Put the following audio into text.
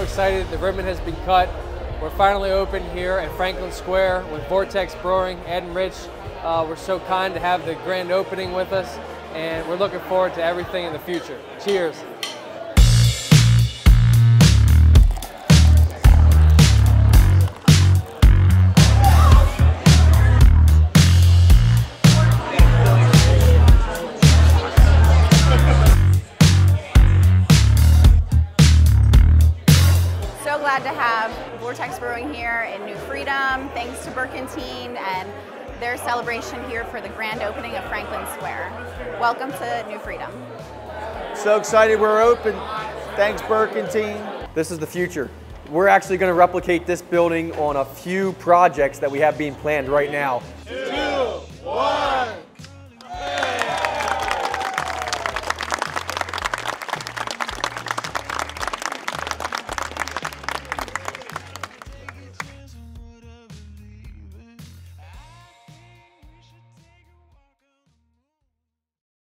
so excited. The ribbon has been cut. We're finally open here at Franklin Square with Vortex Brewing. Ed and Rich uh, were so kind to have the grand opening with us, and we're looking forward to everything in the future. Cheers. Glad to have Vortex Brewing here in New Freedom. Thanks to Burkentine and their celebration here for the grand opening of Franklin Square. Welcome to New Freedom. So excited we're open. Thanks, Burkentine. This is the future. We're actually going to replicate this building on a few projects that we have being planned right now.